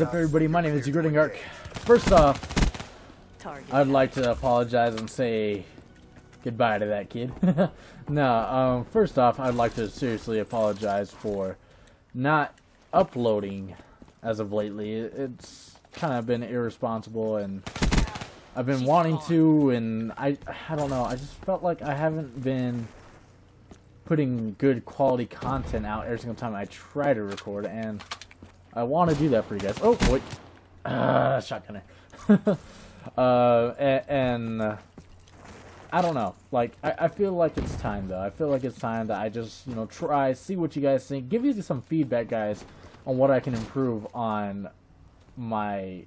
Is up, everybody? My name is Degrading Arc. First off, Target. I'd like to apologize and say goodbye to that kid. no, um, first off, I'd like to seriously apologize for not uploading as of lately. It's kind of been irresponsible, and I've been wanting to, and I, I don't know. I just felt like I haven't been putting good quality content out every single time I try to record, and I want to do that for you guys. Oh, wait. Uh, shotgunner. uh, and, and uh, I don't know. Like, I, I feel like it's time, though. I feel like it's time that I just, you know, try, see what you guys think. Give you some feedback, guys, on what I can improve on my,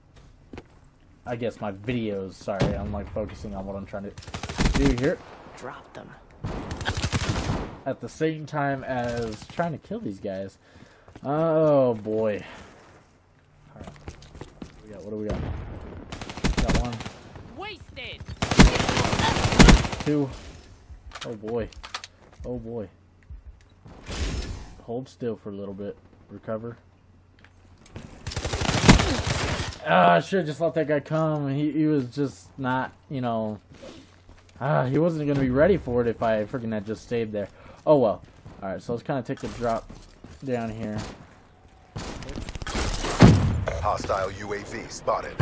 I guess, my videos. Sorry, I'm, like, focusing on what I'm trying to do here Drop them. at the same time as trying to kill these guys. Oh boy. Alright. What, do we got? what do we got? Got one, Wasted. two. Oh boy. Oh boy. Hold still for a little bit. Recover. Ah, I should have just let that guy come. He, he was just not, you know. Ah, he wasn't going to be ready for it if I freaking had just stayed there. Oh well. Alright, so let's kind of take the drop down here. Hostile UAV spotted.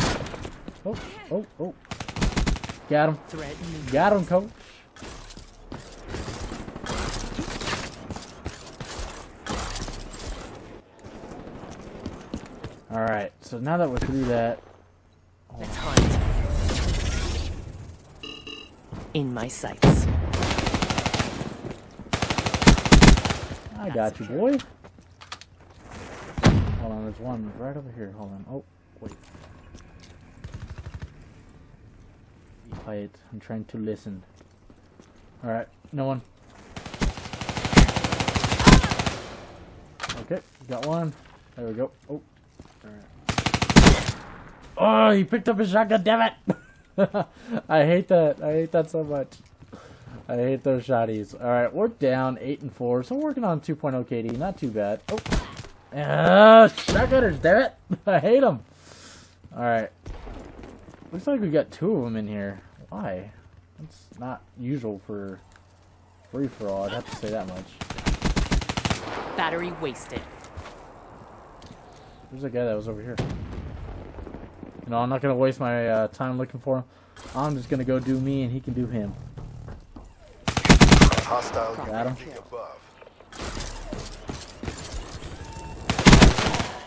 Oh, oh, oh. Got him. Threat. Got him, coach. Alright, so now that we're through that, Let's hunt. In my sights. I got you, boy. On, there's one right over here. Hold on. Oh, wait. Be quiet. I'm trying to listen. Alright, no one. Okay, got one. There we go. Oh, alright. Oh, he picked up his shotgun, damn it! I hate that. I hate that so much. I hate those shotties. Alright, we're down 8 and 4, so we're working on 2.0 KD. Not too bad. Oh. Ah, shotgunners, damn it! I hate them! Alright. Looks like we got two of them in here. Why? That's not usual for free for all, I'd have to say that much. Battery wasted. There's a guy that was over here. You know, I'm not gonna waste my uh, time looking for him. I'm just gonna go do me and he can do him. Hostile Got him. Above.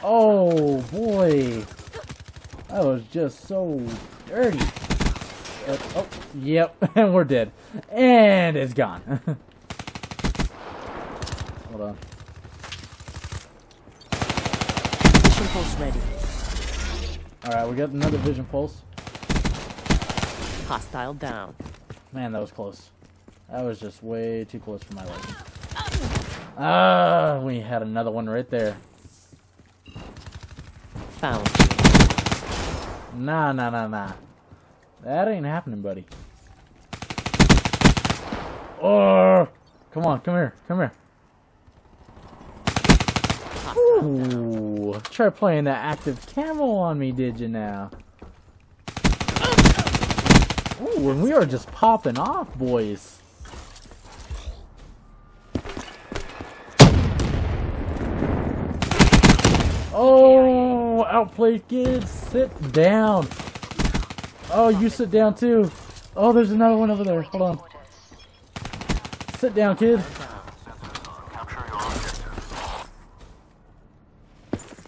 Oh boy, that was just so dirty. Uh, oh, yep, and we're dead, and it's gone. Hold on. Vision pulse ready. All right, we got another vision pulse. Hostile down. Man, that was close. That was just way too close for my liking. Ah, we had another one right there. Nah, nah, nah, nah. That ain't happening, buddy. Oh, come on, come here, come here. Ooh, try playing that active camo on me, did you now? Ooh, and we are just popping off, boys. Oh, outplayed kids, sit down. Oh, you sit down too. Oh, there's another one over there. Hold on. Sit down, kid.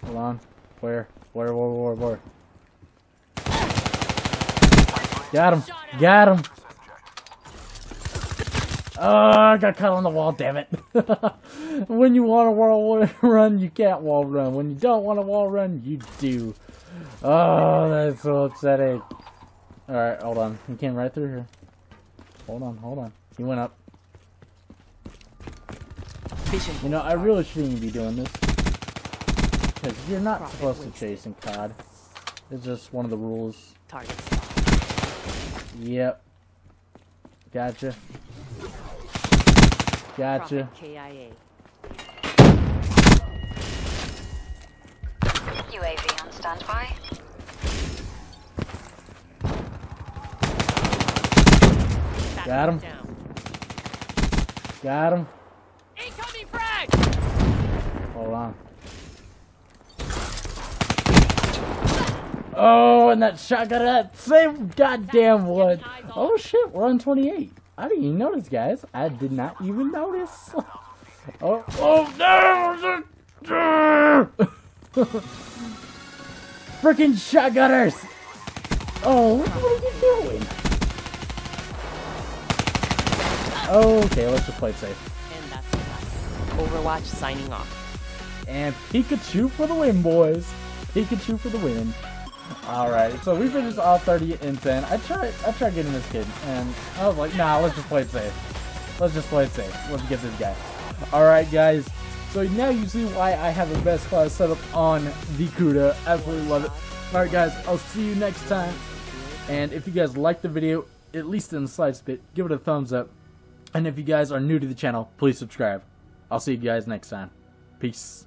Hold on. Where? Where, where, where, where? Got him. Got him. Oh, I got caught on the wall, damn it. when you want to wall run, you can't wall run. When you don't want to wall run, you do. Oh, that's so upsetting. Alright, hold on. He came right through here. Hold on, hold on. He went up. You know, I really shouldn't even be doing this. Because you're not supposed to chase in COD. It's just one of the rules. Target. Yep. Gotcha. Gotcha. Prophet KIA. UAV on standby. Got him. Got him. Incoming frag! Hold on. Oh, and that shot got that same goddamn wood. Oh shit, we're on 28. I didn't even notice, guys. I did not even notice. Oh, oh no! Freaking shotgunners! Oh, Okay, let's just play it safe. And that's a wrap. Overwatch signing off. And Pikachu for the win, boys. Pikachu for the win. Alright, so we finished off 30 and 10. I tried I tried getting this kid, and I was like, nah, let's just play it safe. Let's just play it safe. Let's get this guy. Alright, guys. So now you see why I have the best class setup on the Kuda. Absolutely love it. Alright, guys, I'll see you next time. And if you guys like the video, at least in the slightest bit, give it a thumbs up. And if you guys are new to the channel, please subscribe. I'll see you guys next time. Peace.